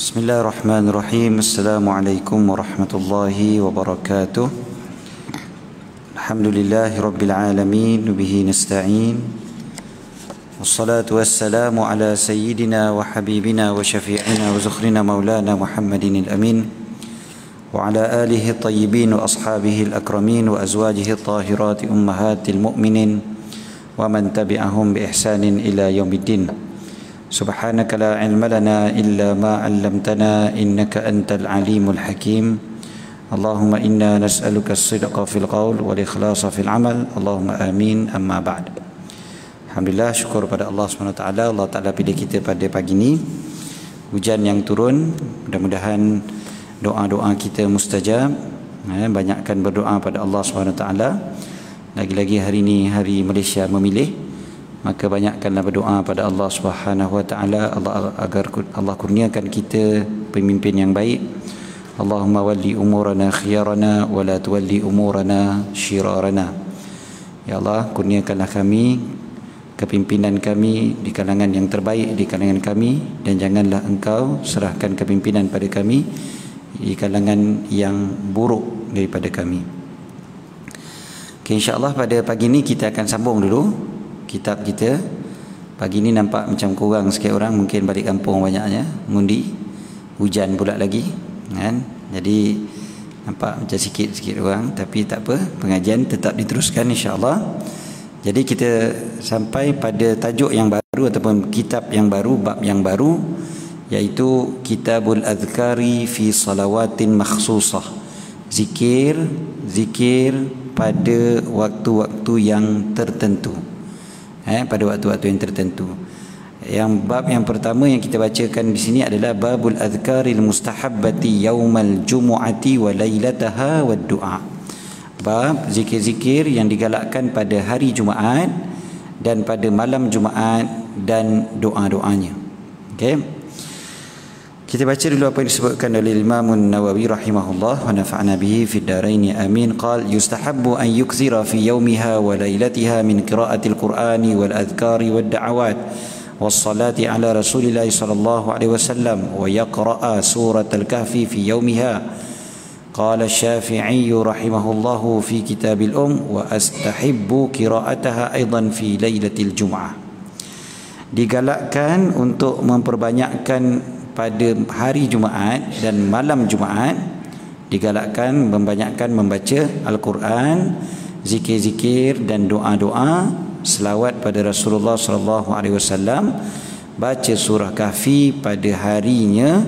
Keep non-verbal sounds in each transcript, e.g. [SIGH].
بسم الله الرحمن الرحيم السلام عليكم ورحمة الله وبركاته الحمد لله رب العالمين وبه نستعين والصلاة والسلام على سيدنا وحبيبنا وشفيعنا وزخرنا مولانا محمد الأمين وعلى آله الطيبين وأصحابه الأكرمين وأزواجه الطاهرات أمهات المؤمنين ومن تبعهم بإحسان إلى يوم الدين سبحانك لا علم لنا إلا ما علمتنا إنك أنت العليم الحكيم اللهم إنا نسألك الصدق في القول والإخلاص في العمل اللهم آمين أما بعد Alhamdulillah syukur pada Allah SWT Allah Ta'ala pilih kita pada pagi ini Hujan yang turun Mudah-mudahan doa-doa kita mustajab eh, Banyakkan berdoa pada Allah SWT Lagi-lagi hari ini hari Malaysia memilih Maka banyakkanlah berdoa pada Allah Subhanahu Wa Taala Allah agar Allah kurniakan kita pemimpin yang baik. Allahumma walli umurana khiyarana wa la tuwalli umurana shirarana. Ya Allah, kurniakanlah kami kepimpinan kami di kalangan yang terbaik di kalangan kami dan janganlah engkau serahkan kepimpinan pada kami di kalangan yang buruk daripada kami. Okay, insya-Allah pada pagi ini kita akan sambung dulu kitab kita. Pagi ni nampak macam kurang sikit orang mungkin balik kampung banyaknya. Mundi hujan pula lagi kan? Jadi nampak macam sikit-sikit orang tapi tak apa pengajian tetap diteruskan insya-Allah. Jadi kita sampai pada tajuk yang baru ataupun kitab yang baru bab yang baru iaitu kitabul azkari fi salawatin makhsusah. Zikir zikir pada waktu-waktu yang tertentu eh, pada waktu-waktu yang tertentu. Yang bab yang pertama yang kita bacakan di sini adalah babul azkaril mustahabbati yaumal jumu'ati wa lailataha wa du'a. Bab zikir-zikir yang digalakkan pada hari Jumaat dan pada malam Jumaat dan doa-doanya. Okey. Kita baca dulu apa yang disebutkan oleh Imam Nawawi rahimahullah wa nafa'na bihi fid dharain amin qal yustahabbu an yukthira fi yawmiha wa lailatiha min qira'atil qur'ani wal adhkari wad da'awat was salati ala rasulillah sallallahu alaihi wasallam wa yaqra'a suratal kahfi fi yawmiha قال الشافعي رحمه الله في كتاب الأم وأستحب قراءتها أيضا في ليلة الجمعة digalakkan untuk memperbanyakkan pada hari Jumaat dan malam Jumaat digalakkan membanyakkan membaca Al-Quran, zikir-zikir dan doa-doa, selawat pada Rasulullah sallallahu alaihi wasallam, baca surah Kahfi pada harinya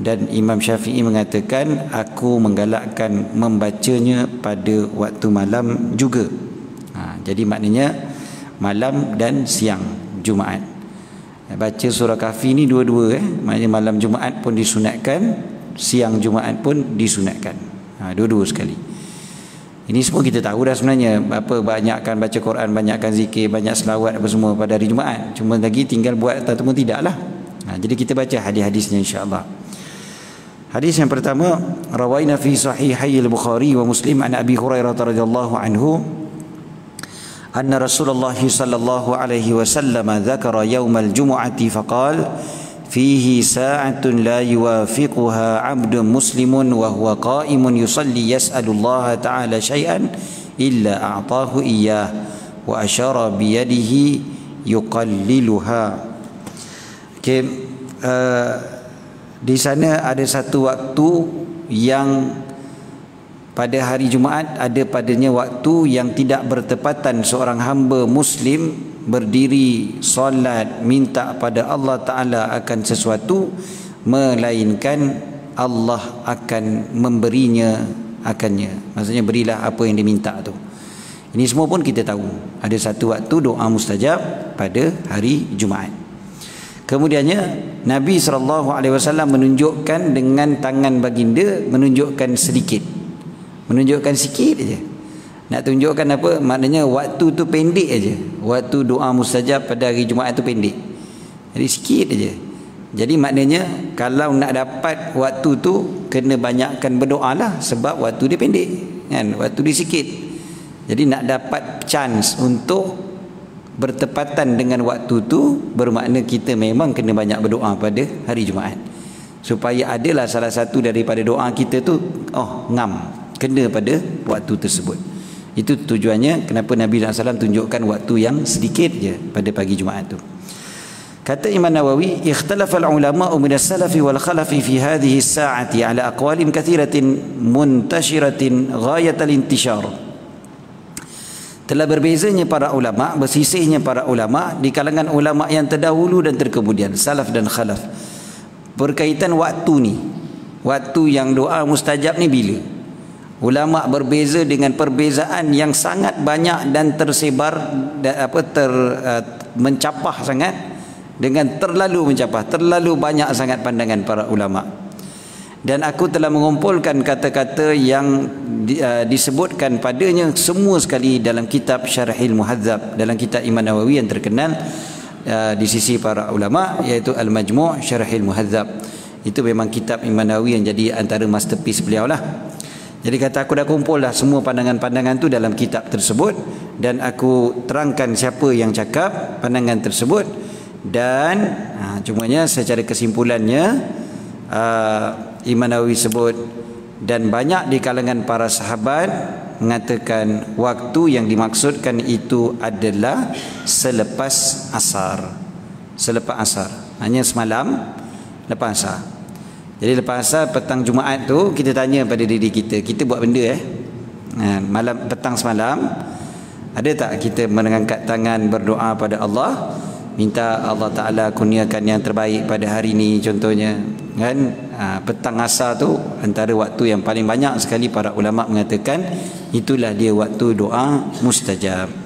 dan Imam Syafi'i mengatakan aku menggalakkan membacanya pada waktu malam juga. Ha, jadi maknanya malam dan siang Jumaat baca surah kahfi ni dua-dua eh. Maknanya malam Jumaat pun disunatkan siang Jumaat pun disunatkan. Ha, dua-dua sekali. Ini semua kita tahu dah sebenarnya apa banyakkan baca Quran banyakkan zikir banyak selawat apa semua pada hari Jumaat. Cuma lagi tinggal buat ataupun tidaklah. Ha, jadi kita baca hadis-hadisnya insya-Allah. Hadis yang pertama rawaina fi sahihai al-Bukhari wa Muslim an Abi Hurairah radhiyallahu anhu أن رسول الله صلى الله عليه وسلم ذكر يوم الجمعة فقال فيه ساعة لا يوافقها عبد مسلم وهو قائم يصلي يسأل الله تعالى شيئا إلا أعطاه إياه وأشار بيده يقللها okay. uh, di sana ada satu waktu yang pada hari Jumaat ada padanya waktu yang tidak bertepatan seorang hamba muslim berdiri solat minta pada Allah Taala akan sesuatu melainkan Allah akan memberinya akannya. Maksudnya berilah apa yang diminta tu. Ini semua pun kita tahu. Ada satu waktu doa mustajab pada hari Jumaat. Kemudiannya Nabi SAW menunjukkan dengan tangan baginda menunjukkan sedikit menunjukkan sikit aja nak tunjukkan apa? Maknanya waktu tu pendek aja waktu doa mustajab pada hari Jumaat tu pendek. Jadi sikit aja jadi maknanya kalau nak dapat waktu tu kena banyakkan berdoa lah sebab waktu dia pendek kan? Waktu dia sikit. Jadi nak dapat chance untuk bertepatan dengan waktu tu bermakna kita memang kena banyak berdoa pada hari Jumaat. Supaya adalah salah satu daripada doa kita tu oh ngam kena pada waktu tersebut. Itu tujuannya kenapa Nabi SAW tunjukkan waktu yang sedikit je pada pagi Jumaat tu. Kata Imam Nawawi ikhtalafa al-ulama min as-salaf wal khalaf fi hadhihi as-sa'ati ala aqwalin kathiratin muntashiratin ghayat al-intishar. Telah berbezanya para ulama bersisihnya para ulama di kalangan ulama yang terdahulu dan terkemudian salaf dan khalaf. Berkaitan waktu ni waktu yang doa mustajab ni bila ulama berbeza dengan perbezaan yang sangat banyak dan tersebar apa ter uh, mencapah sangat dengan terlalu mencapah terlalu banyak sangat pandangan para ulama dan aku telah mengumpulkan kata-kata yang uh, disebutkan padanya semua sekali dalam kitab Syarahil Muhadzab dalam kitab Imam Nawawi yang terkenal uh, di sisi para ulama iaitu Al-Majmu' Syarahil Muhadzab. Itu memang kitab Imam Nawawi yang jadi antara masterpiece beliau lah. Jadi kata aku dah kumpul dah semua pandangan-pandangan tu dalam kitab tersebut dan aku terangkan siapa yang cakap pandangan tersebut dan ha, cumanya secara kesimpulannya uh, Imam Nawawi sebut dan banyak di kalangan para sahabat mengatakan waktu yang dimaksudkan itu adalah selepas asar. Selepas asar. Hanya semalam lepas asar jadi lepas asar petang Jumaat tu kita tanya pada diri kita kita buat benda eh? Ha, malam petang semalam ada tak kita mengangkat tangan berdoa pada Allah minta Allah Ta'ala kurniakan yang terbaik pada hari ini contohnya kan? Ha, petang asar tu antara waktu yang paling banyak sekali para ulama mengatakan itulah dia waktu doa mustajab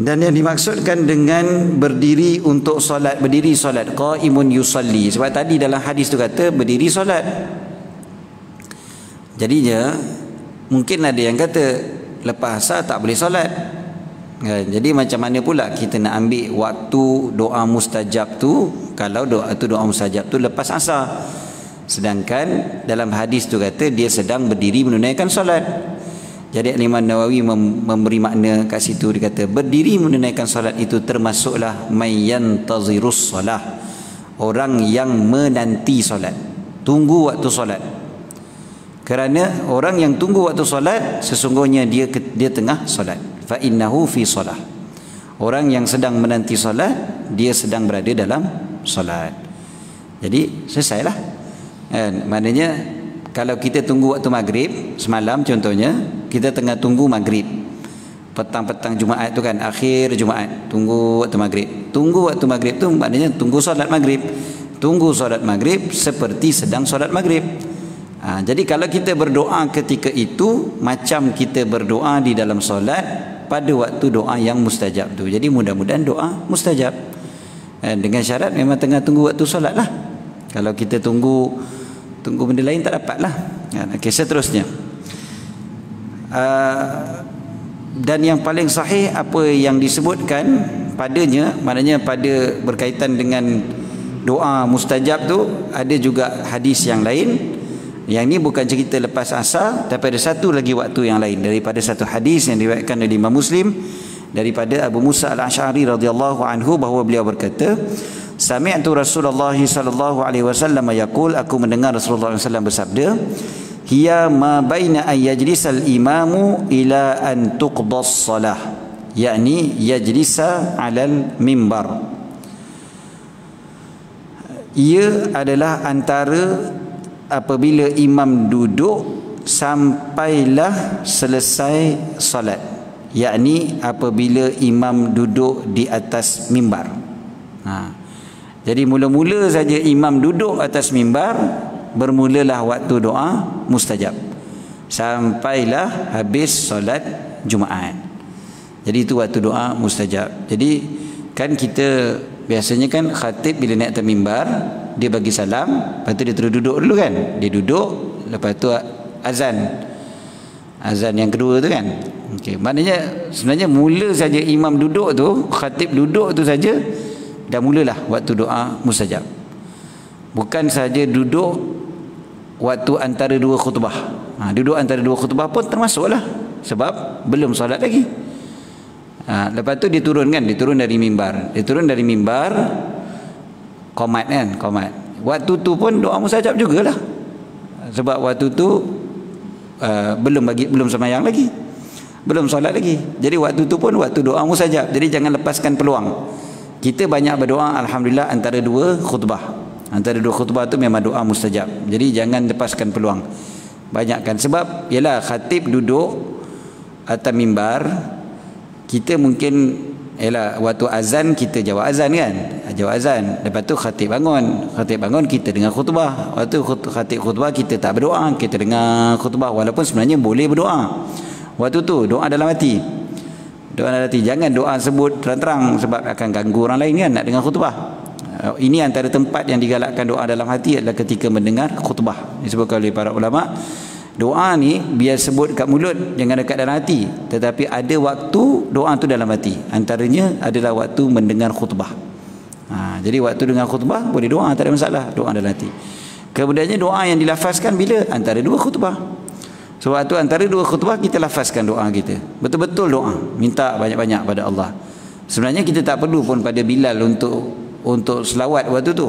dan yang dimaksudkan dengan berdiri untuk solat. Berdiri solat. Qaimun yusalli. Sebab tadi dalam hadis tu kata berdiri solat. Jadinya mungkin ada yang kata lepas asar tak boleh solat. Kan? jadi macam mana pula kita nak ambil waktu doa mustajab tu kalau doa tu doa mustajab tu lepas asar? Sedangkan dalam hadis tu kata dia sedang berdiri menunaikan solat jadi Imam Nawawi memberi makna kat situ dia kata berdiri menunaikan solat itu termasuklah mayyan tazirus solah orang yang menanti solat tunggu waktu solat kerana orang yang tunggu waktu solat sesungguhnya dia dia tengah solat fa innahu fi solah orang yang sedang menanti solat dia sedang berada dalam solat. Jadi selesailah. Kan? Maknanya kalau kita tunggu waktu maghrib semalam contohnya kita tengah tunggu maghrib. Petang-petang Jumaat tu kan akhir Jumaat. Tunggu waktu maghrib. Tunggu waktu maghrib tu maknanya tunggu solat maghrib. Tunggu solat maghrib seperti sedang solat maghrib. Ha, jadi kalau kita berdoa ketika itu macam kita berdoa di dalam solat pada waktu doa yang mustajab tu. Jadi mudah-mudahan doa mustajab. Eh, dengan syarat memang tengah tunggu waktu solat lah. Kalau kita tunggu tunggu benda lain tak dapat lah. Ya, ok seterusnya uh, dan yang paling sahih apa yang disebutkan padanya maknanya pada berkaitan dengan doa mustajab tu ada juga hadis yang lain. Yang ini bukan cerita lepas asar tapi ada satu lagi waktu yang lain. Daripada satu hadis yang diriwayatkan oleh Imam Muslim daripada Abu Musa al-Ash'ari radhiyallahu anhu bahawa beliau berkata Sami'tu Rasulullah sallallahu alaihi wasallam yaqul aku mendengar Rasulullah sallallahu bersabda hiya ma baina ay yajlisal imamu ila an tuqdas salah yakni yajlisa 'alal mimbar ia adalah antara apabila imam duduk sampailah selesai salat yakni apabila imam duduk di atas mimbar ha. jadi mula-mula saja imam duduk atas mimbar bermulalah waktu doa mustajab. Sampailah habis solat Jumaat. Jadi itu waktu doa mustajab. Jadi kan kita biasanya kan khatib bila naik atas mimbar dia bagi salam lepas tu dia terus duduk dulu kan? Dia duduk lepas tu azan. Azan yang kedua tu kan? Okey maknanya sebenarnya mula saja imam duduk tu khatib duduk tu saja dah mulalah waktu doa mustajab. Bukan saja duduk waktu antara dua khutbah. Ha, duduk antara dua khutbah pun termasuklah sebab belum solat lagi. Ha, lepas tu dia turun kan dia turun dari mimbar. Dia turun dari mimbar komat kan komat. Waktu tu pun doa mustajab jugalah. Sebab waktu tu uh, belum bagi belum semayang lagi. Belum solat lagi. Jadi waktu tu pun waktu doa mustajab. Jadi jangan lepaskan peluang. Kita banyak berdoa alhamdulillah antara dua khutbah antara dua khutbah tu memang doa mustajab. Jadi jangan lepaskan peluang. Banyakkan. Sebab ialah khatib duduk atas mimbar kita mungkin ialah waktu azan kita jawab azan kan? Jawab azan. Lepas tu khatib bangun. Khatib bangun kita dengar khutbah. Waktu khatib khutbah kita tak berdoa. Kita dengar khutbah walaupun sebenarnya boleh berdoa. Waktu tu doa dalam hati. Doa dalam hati. Jangan doa sebut terang-terang sebab akan ganggu orang lain kan nak dengar khutbah ini antara tempat yang digalakkan doa dalam hati adalah ketika mendengar khutbah. Disebutkan oleh para ulama' Doa ni biar sebut kat mulut jangan dekat dalam hati. Tetapi ada waktu doa tu dalam hati. Antaranya adalah waktu mendengar khutbah. Ha, jadi waktu dengar khutbah boleh doa tak ada masalah. Doa dalam hati. Kemudiannya doa yang dilafazkan bila? Antara dua khutbah. Sebab tu antara dua khutbah kita lafazkan doa kita. Betul-betul doa. Minta banyak-banyak pada Allah. Sebenarnya kita tak perlu pun pada Bilal untuk untuk selawat waktu tu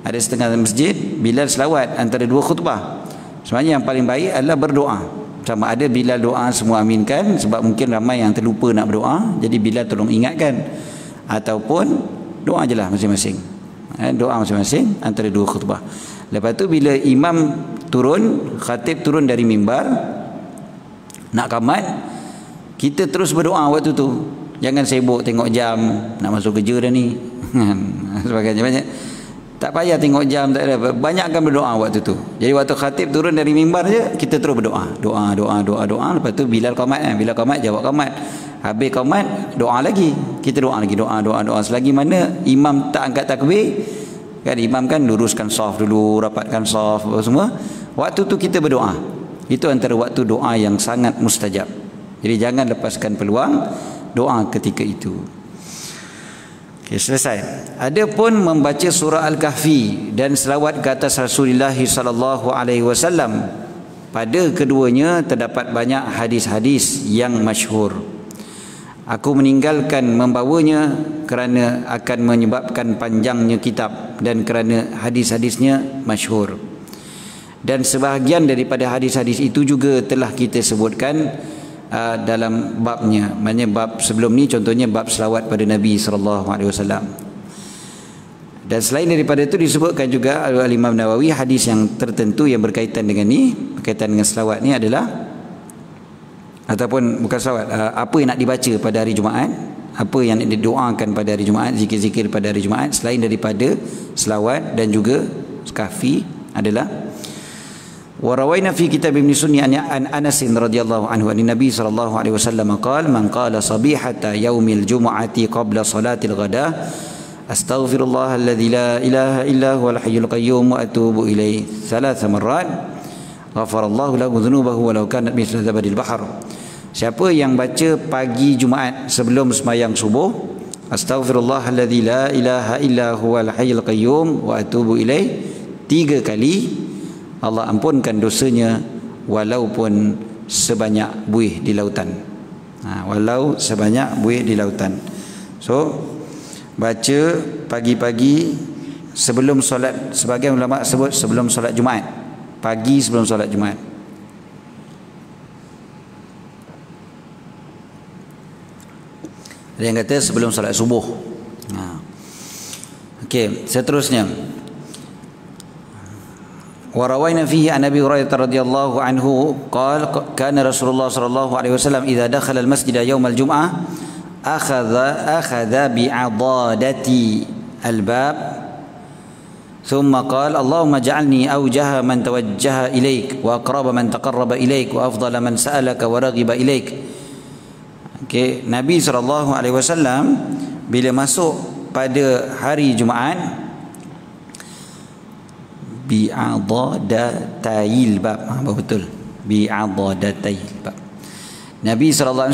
ada setengah masjid Bilal selawat antara dua khutbah Sebenarnya yang paling baik adalah berdoa. Sama ada bila doa semua aminkan sebab mungkin ramai yang terlupa nak berdoa. Jadi bila tolong ingatkan ataupun doa je lah masing-masing. Eh, doa masing-masing antara dua khutbah. Lepas tu bila imam turun, khatib turun dari mimbar nak kamat, kita terus berdoa waktu tu. Jangan sibuk tengok jam nak masuk kerja dah ni. [LAUGHS] Sebagainya banyak. Tak payah tengok jam tak ada. Banyakkan berdoa waktu tu. Jadi waktu khatib turun dari mimbar je kita terus berdoa. Doa, doa, doa, doa. Lepas tu Bilal qamat kan. Bilal qamat jawab qamat. Habis qamat doa lagi. Kita doa lagi doa, doa, doa selagi mana imam tak angkat takbir. Kan imam kan luruskan saf dulu, rapatkan saf semua. Waktu tu kita berdoa. Itu antara waktu doa yang sangat mustajab. Jadi jangan lepaskan peluang doa ketika itu. Okay, selesai. Adapun membaca surah Al-Kahfi dan selawat ke atas Rasulullah sallallahu alaihi wasallam pada keduanya terdapat banyak hadis-hadis yang masyhur. Aku meninggalkan membawanya kerana akan menyebabkan panjangnya kitab dan kerana hadis-hadisnya masyhur. Dan sebahagian daripada hadis-hadis itu juga telah kita sebutkan uh, dalam babnya. Maknanya bab sebelum ni contohnya bab selawat pada Nabi sallallahu alaihi wasallam. Dan selain daripada itu disebutkan juga oleh Imam Nawawi hadis yang tertentu yang berkaitan dengan ni berkaitan dengan selawat ni adalah ataupun bukan selawat uh, apa yang nak dibaca pada hari Jumaat apa yang didoakan pada hari Jumaat zikir-zikir pada hari Jumaat selain daripada selawat dan juga kafi adalah وروينا في كتاب ابن سني عن أنس رضي الله عنه أن النبي صلى الله عليه وسلم قال من قال صبيحة يوم الجمعة قبل صلاة الغداء أستغفر الله الذي لا إله إلا هو الحي القيوم وأتوب إليه ثلاث مرات غفر الله له ذنوبه ولو كانت مثل زبد البحر Siapa yang baca pagi Jumaat sebelum sembahyang subuh Astaghfirullah alladzi la ilaha illa huwal hayyul qayyum wa atubu ilaih tiga kali Allah ampunkan dosanya walaupun sebanyak buih di lautan. Ha, walau sebanyak buih di lautan. So baca pagi-pagi sebelum solat sebagian ulama sebut sebelum solat Jumaat. Pagi sebelum solat Jumaat. Ada yang kata sebelum solat subuh. Ha. Okey, seterusnya. وروينا فيه عن أبي هريرة رضي الله عنه قال كان رسول الله صلى الله عليه وسلم إذا دخل المسجد يوم الجمعة أخذ أخذ بعضادة الباب ثم قال اللهم اجعلني أوجه من توجه إليك وأقرب من تقرب إليك وأفضل من سألك ورغب إليك. Okay, Nabi sallallahu alaihi wasallam bila masuk pada hari Jumaat bi'adadatail bab ha, betul? Bi'adadatail bab Nabi SAW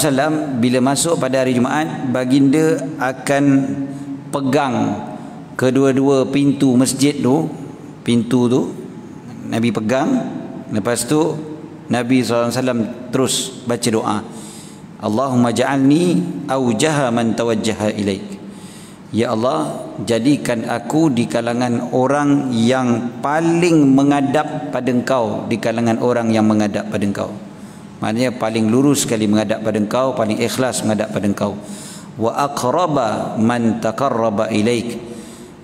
bila masuk pada hari Jumaat baginda akan pegang kedua-dua pintu masjid tu pintu tu Nabi pegang. Lepas tu Nabi SAW terus baca doa. Allahumma ja'alni awjaha man tawajjaha ilaik Ya Allah jadikan aku di kalangan orang yang paling mengadap pada engkau di kalangan orang yang mengadap pada engkau. Maknanya paling lurus sekali mengadap pada engkau paling ikhlas mengadap pada engkau. Wa aqraba man taqarraba ilaik.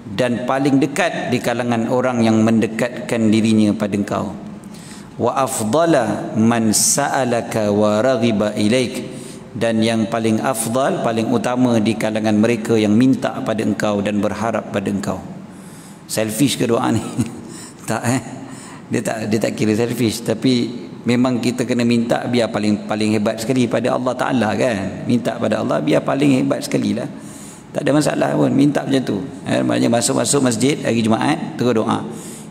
Dan paling dekat di kalangan orang yang mendekatkan dirinya pada engkau. Wa afdala man sa'alaka wa raghiba ilaik dan yang paling afdal paling utama di kalangan mereka yang minta pada engkau dan berharap pada engkau. Selfish ke doa ni? [LAUGHS] Tak eh? Dia tak dia tak kira selfish. Tapi memang kita kena minta biar paling paling hebat sekali pada Allah Taala kan? Minta pada Allah biar paling hebat sekali lah tak ada masalah pun minta macam tu. Eh, maknanya masuk-masuk masjid hari Jumaat terus doa.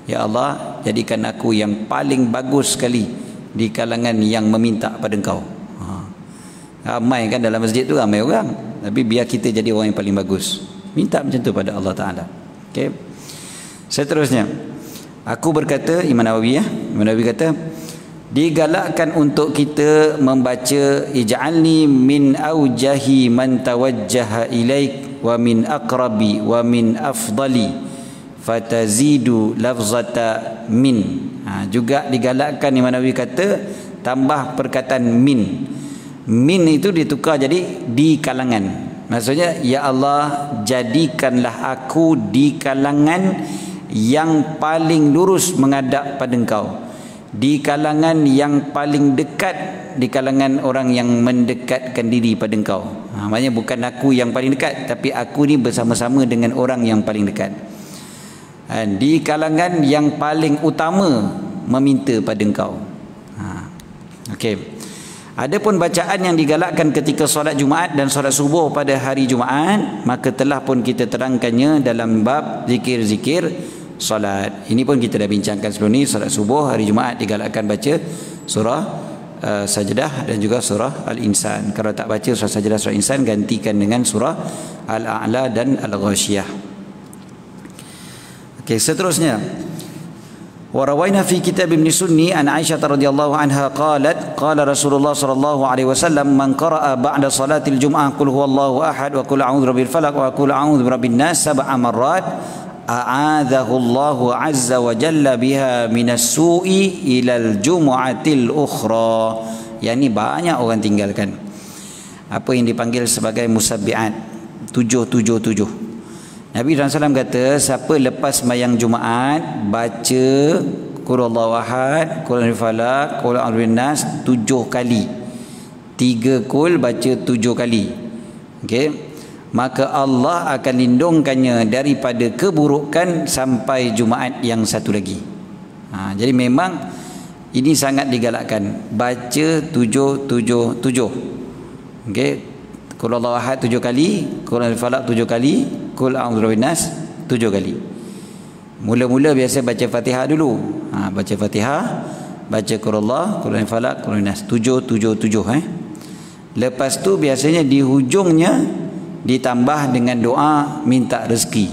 Ya Allah jadikan aku yang paling bagus sekali di kalangan yang meminta pada engkau ramai kan dalam masjid tu ramai orang. Tapi biar kita jadi orang yang paling bagus. Minta macam tu pada Allah Ta'ala. Okay. seterusnya. Aku berkata Imam Nawawi ya. Imam Nawawi kata digalakkan untuk kita membaca ij'alni min aujahi man tawajjaha ilaik wa min aqrabi wa min afdali fatazidu lafzata min. Ha, juga digalakkan Imam Nawawi kata tambah perkataan min min itu ditukar jadi di kalangan. Maksudnya ya Allah jadikanlah aku di kalangan yang paling lurus menghadap pada engkau. Di kalangan yang paling dekat di kalangan orang yang mendekatkan diri pada engkau. Ha, maknanya bukan aku yang paling dekat tapi aku ni bersama-sama dengan orang yang paling dekat. Ha, di kalangan yang paling utama meminta pada engkau. Ha, okay. Adapun bacaan yang digalakkan ketika solat Jumaat dan solat subuh pada hari Jumaat maka telah pun kita terangkannya dalam bab zikir-zikir solat. Ini pun kita dah bincangkan sebelum ni solat subuh hari Jumaat digalakkan baca surah uh, Sajdah dan juga surah Al-Insan. Kalau tak baca surah Sajdah surah Insan gantikan dengan surah Al-A'la dan Al-Ghashiyah. Okey, seterusnya وروينا في كتاب ابن سني عن عائشة رضي الله عنها قالت قال رسول الله صلى الله عليه وسلم من قرأ بعد صلاة الجمعة قل هو الله أحد وقل أعوذ برب الفلق وقل أعوذ برب الناس سبع مرات أعاذه الله عز وجل بها من السوء إلى الجمعة الأخرى يعني banyak orang tinggalkan apa yang dipanggil sebagai musabbiat tujuh tujuh tujuh Nabi SAW kata siapa lepas mayang Jumaat baca Qul Allahu Ahad, Qul Al-Falaq, Qul Al-Nas tujuh kali. Tiga kul baca tujuh kali. Okey. Maka Allah akan lindungkannya daripada keburukan sampai Jumaat yang satu lagi. Ha, jadi memang ini sangat digalakkan. Baca tujuh, tujuh, tujuh. Okey. Qul Allahu Ahad tujuh kali, Qul Al-Falaq tujuh kali, Kul a'udzu nas tujuh kali. Mula-mula biasa baca Fatihah dulu. Ha, baca Fatihah, baca Qur'an, Qur'an Falak, Qur'an Nas. Tujuh, tujuh, tujuh. Eh. Lepas tu biasanya di hujungnya ditambah dengan doa minta rezeki.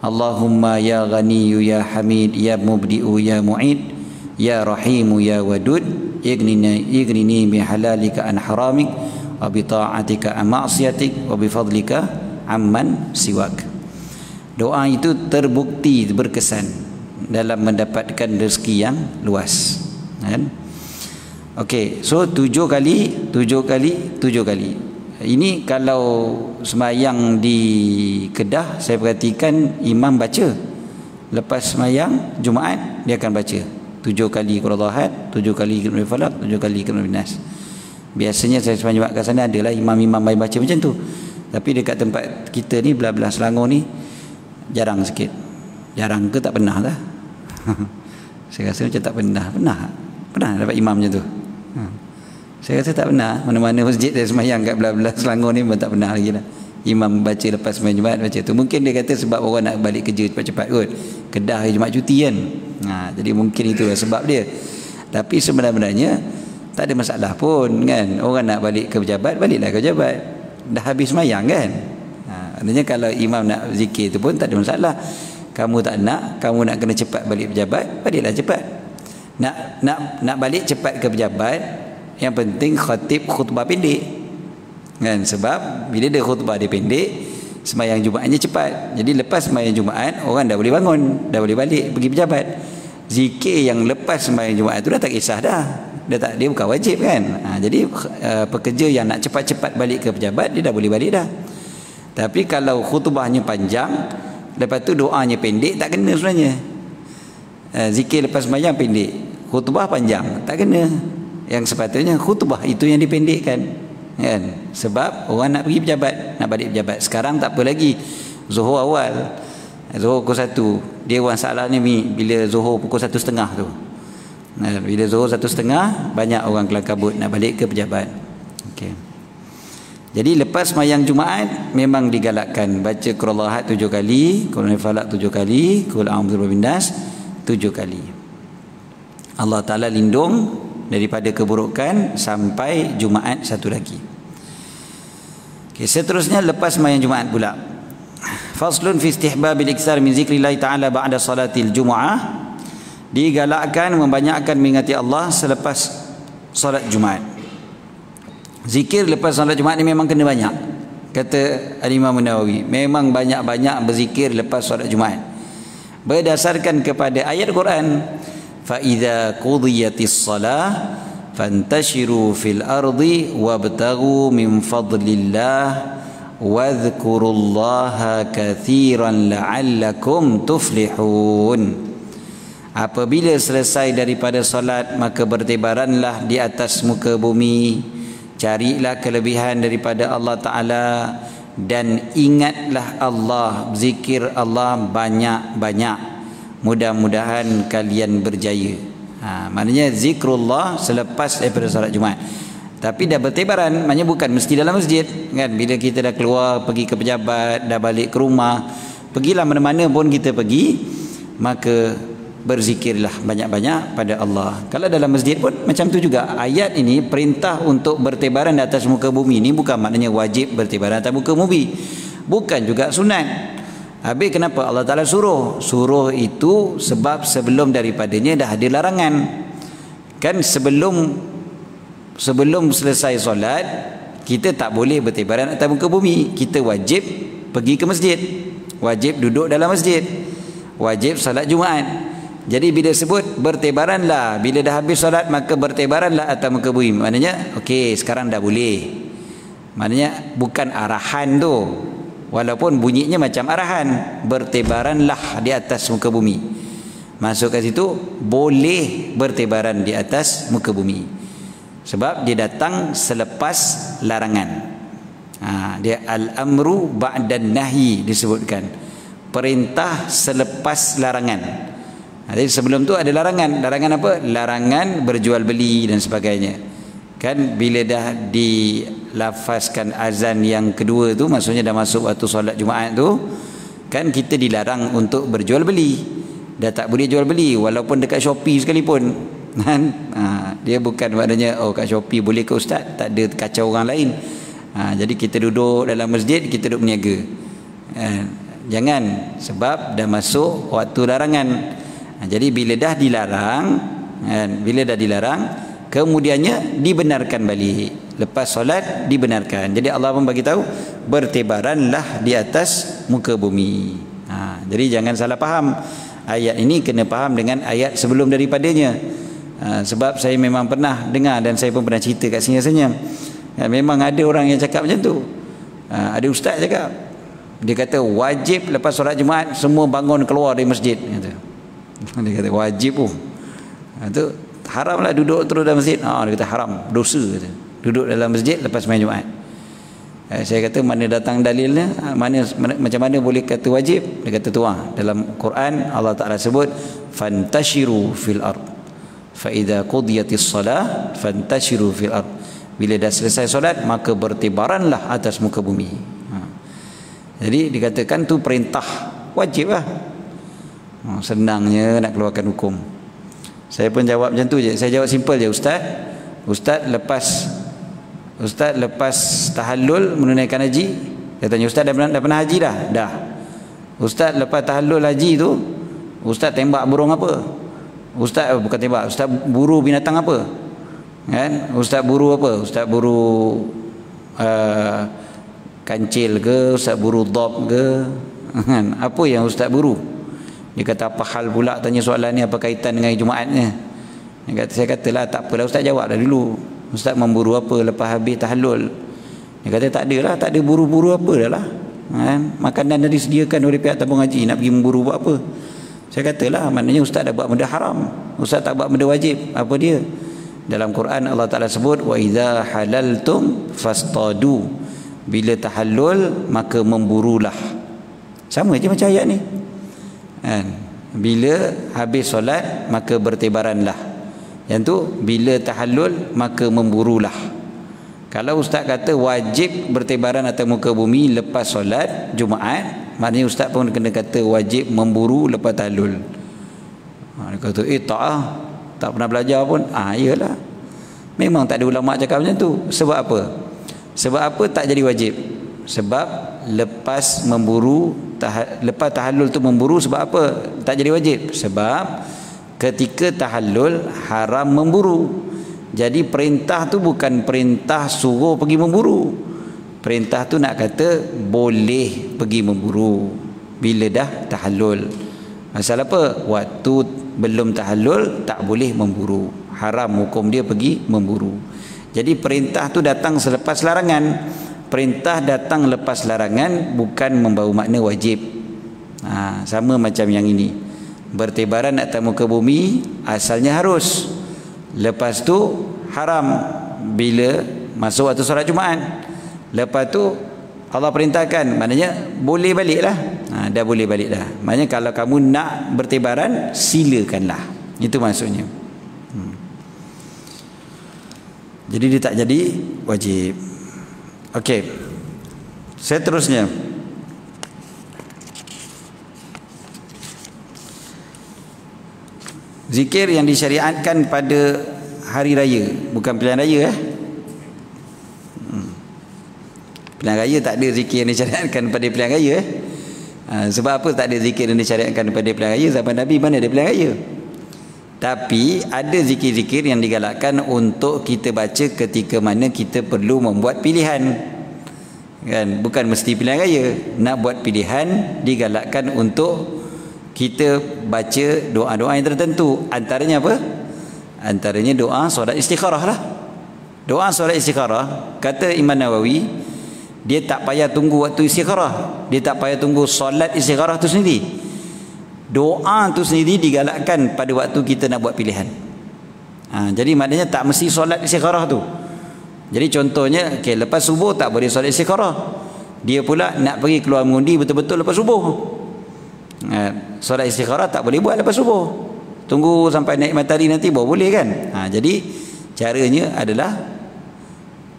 Allahumma ya ghani ya hamid ya mubdi'u ya mu'id ya rahimu ya wadud ighnini ighnini bi halalika an haramik wa bi ta'atika an ma'siyatik wa bi fadlika amman siwak. Doa itu terbukti berkesan dalam mendapatkan rezeki yang luas kan? Okey so tujuh kali tujuh kali tujuh kali. Ini kalau semayang di Kedah saya perhatikan imam baca. Lepas semayang Jumaat dia akan baca. Tujuh kali Qur'an tujuh kali Qur'an Falak tujuh kali Qur'an Nas biasanya saya Jumaat kat sana adalah imam-imam baca macam tu tapi dekat tempat kita ni belah-belah Selangor ni jarang sikit. Jarang ke tak pernah lah. [LAUGHS] saya rasa macam tak pernah. Pernah. Pernah dapat imam macam tu. Ha. Saya rasa tak pernah. Mana-mana masjid dia semayang kat belah-belah Selangor ni pun tak pernah lagi lah. Imam baca lepas semayang Jumat baca tu. Mungkin dia kata sebab orang nak balik kerja cepat-cepat kot. Kedah hari Jumat cuti kan. Ha, jadi mungkin itu sebab dia. Tapi sebenarnya tak ada masalah pun kan. Orang nak balik ke pejabat, baliklah ke pejabat dah habis mayang kan ha, artinya kalau imam nak zikir tu pun tak ada masalah kamu tak nak kamu nak kena cepat balik pejabat baliklah cepat nak nak nak balik cepat ke pejabat yang penting khatib khutbah pendek kan sebab bila dia khutbah dia pendek sembahyang Jumaatnya cepat. Jadi lepas sembahyang Jumaat orang dah boleh bangun, dah boleh balik pergi pejabat. Zikir yang lepas sembahyang Jumaat tu dah tak kisah dah. Dia tak dia bukan wajib kan. Ha, jadi uh, pekerja yang nak cepat-cepat balik ke pejabat dia dah boleh balik dah. Tapi kalau khutbahnya panjang, lepas tu doanya pendek tak kena sebenarnya. Uh, zikir lepas sembahyang pendek, khutbah panjang tak kena. Yang sepatutnya khutbah itu yang dipendekkan kan sebab orang nak pergi pejabat nak balik pejabat sekarang tak apa lagi zuhur awal zuhur pukul 1 dia orang salah ni bila zuhur pukul 1.30 tu bila zuhur 1.30 banyak orang kelang kabut nak balik ke pejabat okey jadi lepas mayang Jumaat memang digalakkan baca qurallahat tujuh kali, qul falak tujuh kali, a'udzu binnas tujuh kali. Allah Taala lindung daripada keburukan sampai Jumaat satu lagi. Okay, seterusnya lepas sembahyang Jumaat pula. Faslun fi istihbab al-iktsar min zikrillah ta'ala ba'da salatil Jumu'ah digalakkan membanyakkan mengingati Allah selepas solat Jumaat. Zikir lepas solat Jumaat ni memang kena banyak. Kata Al-Imam Nawawi, memang banyak-banyak berzikir lepas solat Jumaat. Berdasarkan kepada ayat Quran, fa idza qudiyatis salah fantashiru fil ardi wabtaghu min fadlillah wadhkurullaha kathiran la'allakum tuflihun. Apabila selesai daripada solat maka bertebaranlah di atas muka bumi. Carilah kelebihan daripada Allah taala dan ingatlah Allah zikir Allah banyak-banyak. Mudah-mudahan kalian berjaya. Ha, maknanya zikrullah selepas daripada salat Jumaat. Tapi dah bertebaran maknanya bukan mesti dalam masjid kan? Bila kita dah keluar pergi ke pejabat dah balik ke rumah pergilah mana-mana pun kita pergi maka berzikirlah banyak-banyak pada Allah kalau dalam masjid pun macam tu juga ayat ini perintah untuk bertebaran di atas muka bumi ini bukan maknanya wajib bertebaran atas muka bumi bukan juga sunat Habis kenapa Allah Ta'ala suruh? Suruh itu sebab sebelum daripadanya dah ada larangan. Kan sebelum sebelum selesai solat, kita tak boleh bertibaran atas muka bumi. Kita wajib pergi ke masjid. Wajib duduk dalam masjid. Wajib salat Jumaat. Jadi bila sebut bertibaranlah, bila dah habis solat maka bertibaranlah atas muka bumi. Maknanya, okey sekarang dah boleh. Maknanya bukan arahan tu. Walaupun bunyinya macam arahan bertebaranlah di atas muka bumi. Masuk ke situ boleh bertebaran di atas muka bumi. Sebab dia datang selepas larangan. Ha, dia al-amru ba'dan nahi disebutkan. Perintah selepas larangan jadi sebelum tu ada larangan. Larangan apa? larangan berjual beli dan sebagainya. Kan bila dah dilafazkan azan yang kedua tu maksudnya dah masuk waktu solat Jumaat tu kan kita dilarang untuk berjual beli. Dah tak boleh jual beli walaupun dekat Shopee sekalipun. [LAUGHS] Kan? Ha, dia bukan maknanya oh kat Shopee boleh ke ustaz? Tak ada kacau orang lain. Ha, jadi kita duduk dalam masjid kita duduk berniaga. Ha, jangan sebab dah masuk waktu larangan. ha, jadi bila dah dilarang kan bila dah dilarang kemudiannya dibenarkan balik. Lepas solat dibenarkan. Jadi Allah pun bagi tahu bertebaranlah di atas muka bumi. Ha, jadi jangan salah faham. Ayat ini kena faham dengan ayat sebelum daripadanya. Ha, sebab saya memang pernah dengar dan saya pun pernah cerita kat sini rasanya. Ha, memang ada orang yang cakap macam tu. Ha, ada ustaz cakap. Dia kata wajib lepas solat Jumaat semua bangun keluar dari masjid. Kata. [LAUGHS] dia kata wajib pun. Ha, tu haramlah duduk terus dalam masjid. Ah dia kata haram dosa kata. Duduk dalam masjid lepas main Jumaat. Eh, saya kata mana datang dalilnya ah, mana, mana macam mana boleh kata wajib? Dia kata tu ah dalam Quran Allah Taala sebut fantashiru fil ard. Fa idza qudiyatis salah fantashiru fil ard. Bila dah selesai solat maka bertibaranlah atas muka bumi. Ha. jadi dikatakan tu perintah wajib lah ha, senangnya nak keluarkan hukum saya pun jawab macam tu je. Saya jawab simple je ustaz. Ustaz lepas ustaz lepas tahallul menunaikan haji, dia tanya ustaz dah pernah, dah pernah haji dah? Dah. Ustaz lepas tahallul haji tu, ustaz tembak burung apa? Ustaz eh, bukan tembak, ustaz buru binatang apa? Kan? Ustaz buru apa? Ustaz buru uh, kancil ke ustaz buru dab ke [LAUGHS] kan apa yang ustaz buru dia kata apa hal pula? Tanya soalan ni apa kaitan dengan Jumaat ni dia kata saya katalah tak apalah ustaz jawab dah dulu. Ustaz memburu apa lepas habis tahallul. Dia kata tak ada lah tak ada buru-buru apa dah lah. Kan? Makanan dah disediakan oleh pihak tabung haji nak pergi memburu buat apa? Saya katalah maknanya ustaz dah buat benda haram. Ustaz tak buat benda wajib. Apa dia? Dalam Quran Allah Taala sebut wa idza halaltum fastadu. Bila tahallul maka memburulah. Sama je macam ayat ni kan? Bila habis solat maka bertebaranlah. Yang tu bila tahallul maka memburulah. Kalau ustaz kata wajib bertebaran atas muka bumi lepas solat Jumaat maknanya ustaz pun kena kata wajib memburu lepas tahallul. Ha, dia kata eh tak ah. Tak pernah belajar pun. Ah iyalah. Memang tak ada ulama cakap macam tu. Sebab apa? Sebab apa tak jadi wajib? Sebab lepas memburu lepas tahallul tu memburu sebab apa? Tak jadi wajib. Sebab ketika tahallul haram memburu. Jadi perintah tu bukan perintah suruh pergi memburu. Perintah tu nak kata boleh pergi memburu bila dah tahallul. Masalah apa? Waktu belum tahallul tak boleh memburu. Haram hukum dia pergi memburu. Jadi perintah tu datang selepas larangan. Perintah datang lepas larangan bukan membawa makna wajib. Ha, sama macam yang ini. Bertebaran atas muka bumi asalnya harus. Lepas tu haram bila masuk waktu solat Jumaat. Lepas tu Allah perintahkan maknanya boleh baliklah. Ha, dah boleh balik dah. Maknanya kalau kamu nak bertebaran silakanlah. Itu maksudnya. Jadi dia tak jadi wajib. Okey. Seterusnya. Zikir yang disyariatkan pada hari raya, bukan pilihan raya eh. Hmm. Pilihan raya tak ada zikir yang disyariatkan pada pilihan raya eh. Ha, sebab apa tak ada zikir yang disyariatkan pada pilihan raya? Zaman Nabi mana ada pilihan raya? Tapi ada zikir-zikir yang digalakkan untuk kita baca ketika mana kita perlu membuat pilihan. Kan? Bukan mesti pilihan raya. Nak buat pilihan digalakkan untuk kita baca doa-doa yang tertentu. Antaranya apa? Antaranya doa solat istikharah lah. Doa solat istikharah, kata Imam Nawawi, dia tak payah tunggu waktu istikharah. Dia tak payah tunggu solat istikharah tu sendiri doa tu sendiri digalakkan pada waktu kita nak buat pilihan. Ha, jadi maknanya tak mesti solat istikharah tu. Jadi contohnya okay, lepas subuh tak boleh solat istikharah. Dia pula nak pergi keluar mengundi betul-betul lepas subuh. Ha, solat istikharah tak boleh buat lepas subuh. Tunggu sampai naik matahari nanti baru boleh kan? Ha, jadi caranya adalah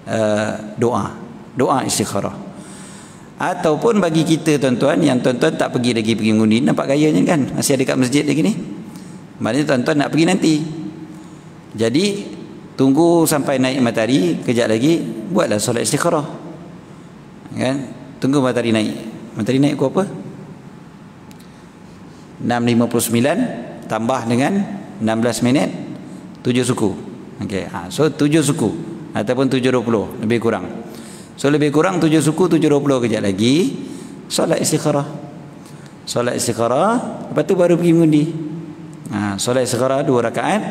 uh, doa. Doa istikharah ataupun bagi kita tuan-tuan yang tuan-tuan tak pergi lagi pergi mengundi nampak gayanya kan? Masih ada kat masjid lagi ni. Maknanya tuan-tuan nak pergi nanti. Jadi tunggu sampai naik matahari kejap lagi buatlah solat istikharah. Kan? Tunggu matahari naik. Matahari naik pukul apa? 6.59 tambah dengan 16 minit 7 suku. Okay. ha, so 7 suku ataupun 7.20 lebih kurang So lebih kurang tujuh suku tujuh dua puluh kejap lagi solat istikharah. Solat istikharah lepas tu baru pergi mengundi. Ha, solat istikharah dua rakaat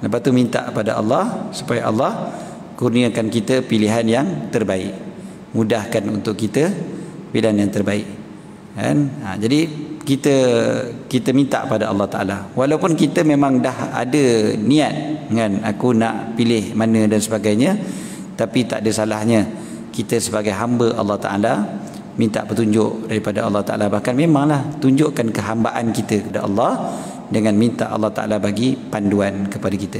lepas tu minta kepada Allah supaya Allah kurniakan kita pilihan yang terbaik. Mudahkan untuk kita pilihan yang terbaik. Kan? Ha, jadi kita kita minta pada Allah Taala walaupun kita memang dah ada niat kan aku nak pilih mana dan sebagainya tapi tak ada salahnya kita sebagai hamba Allah Ta'ala minta petunjuk daripada Allah Ta'ala. Bahkan memanglah tunjukkan kehambaan kita kepada Allah dengan minta Allah Ta'ala bagi panduan kepada kita.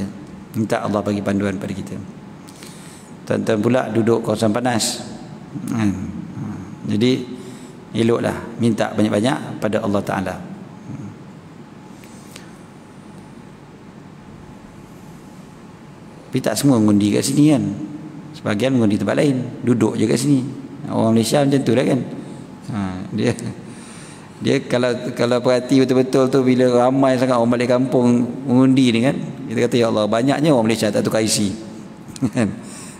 Minta Allah bagi panduan kepada kita. Tuan-tuan pula duduk kawasan panas. Hmm. jadi eloklah minta banyak-banyak pada Allah Ta'ala. Tapi tak semua mengundi kat sini kan Sebagian mengundi tempat lain Duduk je kat sini Orang Malaysia macam tu lah kan ha, Dia dia kalau kalau perhati betul-betul tu bila ramai sangat orang balik kampung mengundi ni kan kita kata ya Allah banyaknya orang Malaysia tak tukar IC [LAUGHS] kan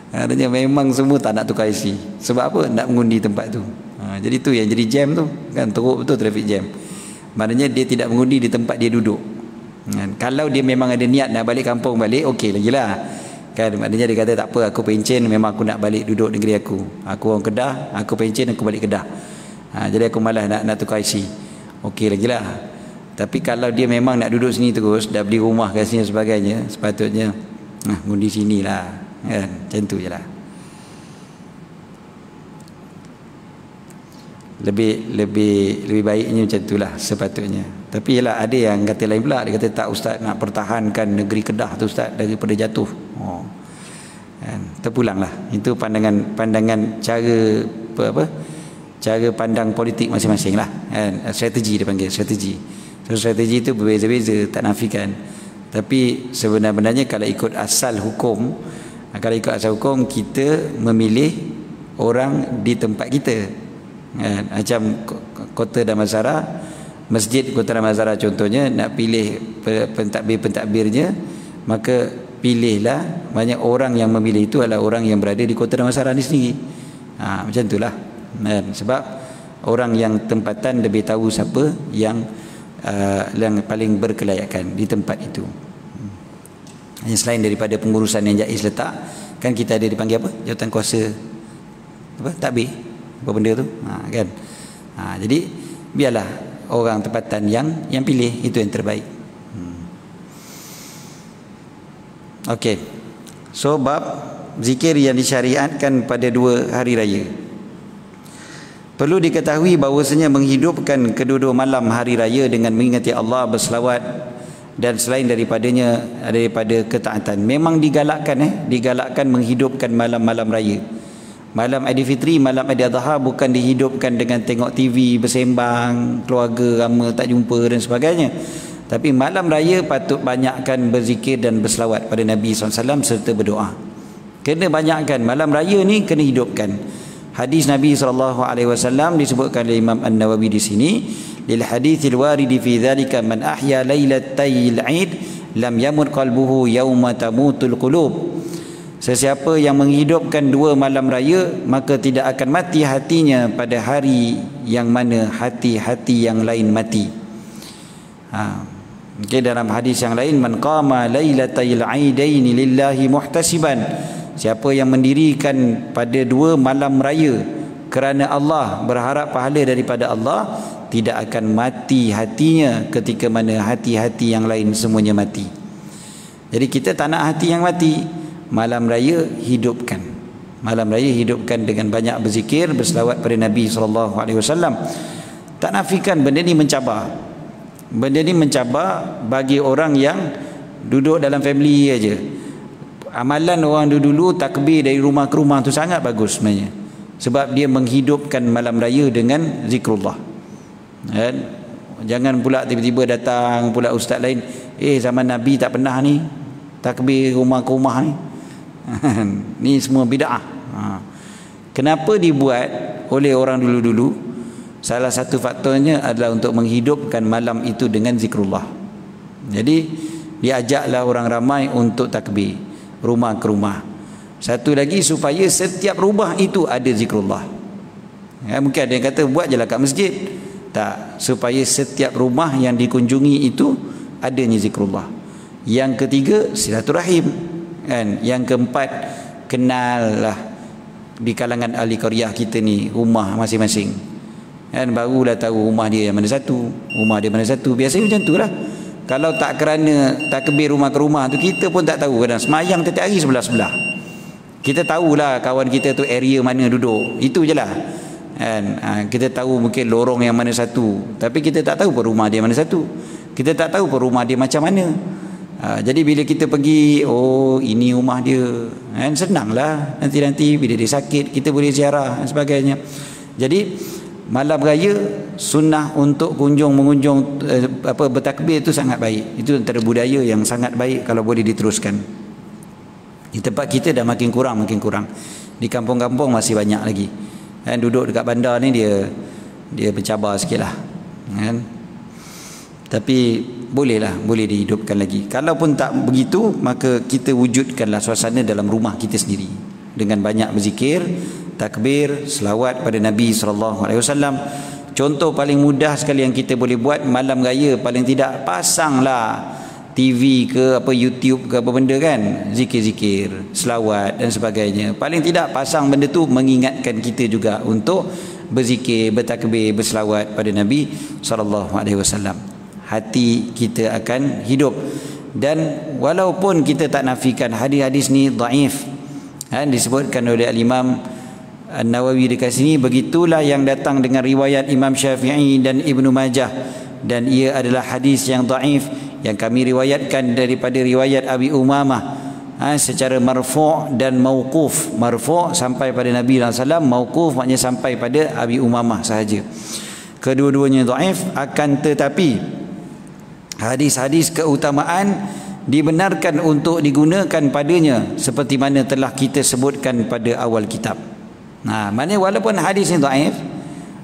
Artinya memang semua tak nak tukar IC. Sebab apa? Nak mengundi tempat tu. Ha, jadi tu yang jadi jam tu. Kan teruk betul traffic jam. Maknanya dia tidak mengundi di tempat dia duduk. Kan? Kalau dia memang ada niat nak balik kampung balik, okey lagi lah. Kan? Maknanya dia kata tak apa, aku pencen memang aku nak balik duduk negeri aku. Aku orang Kedah, aku pencen aku balik Kedah. Ha, jadi aku malas nak, nak tukar IC. Okey lagi lah. Tapi kalau dia memang nak duduk sini terus, dah beli rumah kat sini sebagainya, sepatutnya, nah, ngundi sini lah kan macam tu je lah lebih lebih lebih baiknya macam itulah sepatutnya tapi ialah ada yang kata lain pula dia kata tak ustaz nak pertahankan negeri Kedah tu ustaz daripada jatuh. Oh. Kan? Terpulanglah. Itu pandangan pandangan cara apa, apa? Cara pandang politik masing-masing lah. Kan? Strategi dia panggil strategi. So, strategi itu berbeza-beza tak nafikan. Tapi sebenarnya kalau ikut asal hukum kalau ikut asal hukum kita memilih orang di tempat kita. Kan? macam kota Damansara masjid kota Damansara contohnya nak pilih pentadbir-pentadbirnya maka pilihlah. Banyak orang yang memilih itu adalah orang yang berada di kota Damansara ni sendiri. Ha, macam itulah. Kan? sebab orang yang tempatan lebih tahu siapa yang uh, yang paling berkelayakan di tempat itu. Hanya selain daripada pengurusan yang Jais letak kan kita ada dipanggil apa? Jawatan kuasa. Apa? Takbir apa benda tu? Ha, kan? Ha, jadi biarlah orang tempatan yang yang pilih itu yang terbaik hmm. Okey. So bab zikir yang disyariatkan pada dua hari raya. Perlu diketahui bahawasanya menghidupkan kedua-dua malam hari raya dengan mengingati Allah berselawat dan selain daripadanya daripada ketaatan memang digalakkan eh digalakkan menghidupkan malam-malam raya malam Aidilfitri malam Aidiladha bukan dihidupkan dengan tengok TV bersembang keluarga ramai tak jumpa dan sebagainya. Tapi malam raya patut banyakkan berzikir dan berselawat pada Nabi SAW serta berdoa. Kena banyakkan. Malam raya ni kena hidupkan. Hadis Nabi SAW disebutkan oleh Imam An-Nawawi di sini lil hadithil waridi fi dhalika man ahya lailatayil aid lam yamut qalbuhu yawma tamutul qulub sesiapa yang menghidupkan dua malam raya maka tidak akan mati hatinya pada hari yang mana hati-hati yang lain mati ha okay, dalam hadis yang lain man qama lailatayil aidain lillahi muhtasiban siapa yang mendirikan pada dua malam raya kerana Allah berharap pahala daripada Allah tidak akan mati hatinya ketika mana hati-hati yang lain semuanya mati. Jadi kita tak nak hati yang mati. Malam raya hidupkan. Malam raya hidupkan dengan banyak berzikir, berselawat pada Nabi sallallahu alaihi wasallam. Tak nafikan benda ni mencabar. Benda ni mencabar bagi orang yang duduk dalam family aja. Amalan orang dulu-dulu takbir dari rumah ke rumah tu sangat bagus sebenarnya. Sebab dia menghidupkan malam raya dengan zikrullah kan jangan pula tiba-tiba datang pula ustaz lain eh zaman nabi tak pernah ni takbir rumah ke rumah ni [LAUGHS] ni semua bid'ah. Ha. kenapa dibuat oleh orang dulu-dulu? Salah satu faktornya adalah untuk menghidupkan malam itu dengan zikrullah. Jadi diajaklah orang ramai untuk takbir rumah ke rumah. Satu lagi supaya setiap rumah itu ada zikrullah. Ya, mungkin ada yang kata buat je lah kat masjid. Tak. Supaya setiap rumah yang dikunjungi itu adanya zikrullah. Yang ketiga silaturahim kan? Yang keempat kenallah di kalangan ahli qaryah kita ni rumah masing-masing. Kan? Barulah tahu rumah dia yang mana satu rumah dia mana satu. Biasanya macam tu lah. Kalau tak kerana takbir rumah ke rumah tu kita pun tak tahu kadang. Semayang setiap hari sebelah-sebelah. Kita tahulah kawan kita tu area mana duduk. Itu je lah. Kan? Ha, kita tahu mungkin lorong yang mana satu. Tapi kita tak tahu pun rumah dia mana satu. Kita tak tahu pun rumah dia macam mana ha, jadi bila kita pergi oh ini rumah dia. Kan senanglah. Nanti-nanti bila dia sakit kita boleh ziarah dan sebagainya. Jadi malam raya sunnah untuk kunjung mengunjung eh, apa bertakbir itu sangat baik. Itu antara budaya yang sangat baik kalau boleh diteruskan. Di tempat kita dah makin kurang makin kurang. Di kampung-kampung masih banyak lagi. Kan duduk dekat bandar ni dia dia bercabar sikit lah kan? Tapi bolehlah boleh dihidupkan lagi. Kalaupun tak begitu maka kita wujudkanlah suasana dalam rumah kita sendiri. Dengan banyak berzikir takbir selawat pada Nabi sallallahu alaihi wasallam. Contoh paling mudah sekali yang kita boleh buat malam raya paling tidak pasanglah TV ke apa YouTube ke apa benda kan. Zikir-zikir selawat dan sebagainya. Paling tidak pasang benda tu mengingatkan kita juga untuk berzikir bertakbir berselawat pada Nabi sallallahu alaihi wasallam hati kita akan hidup. Dan walaupun kita tak nafikan hadis-hadis ni dhaif kan disebutkan oleh al-Imam An-Nawawi dekat sini begitulah yang datang dengan riwayat Imam Syafi'i dan Ibnu Majah. Dan ia adalah hadis yang dhaif yang kami riwayatkan daripada riwayat Abi Umamah ha, secara marfu' dan mauquf. Marfu' sampai pada Nabi SAW mauquf maknanya sampai pada Abi Umamah sahaja. Kedua-duanya dhaif akan tetapi hadis-hadis keutamaan dibenarkan untuk digunakan padanya seperti mana telah kita sebutkan pada awal kitab nah maknanya walaupun hadis ini dhaif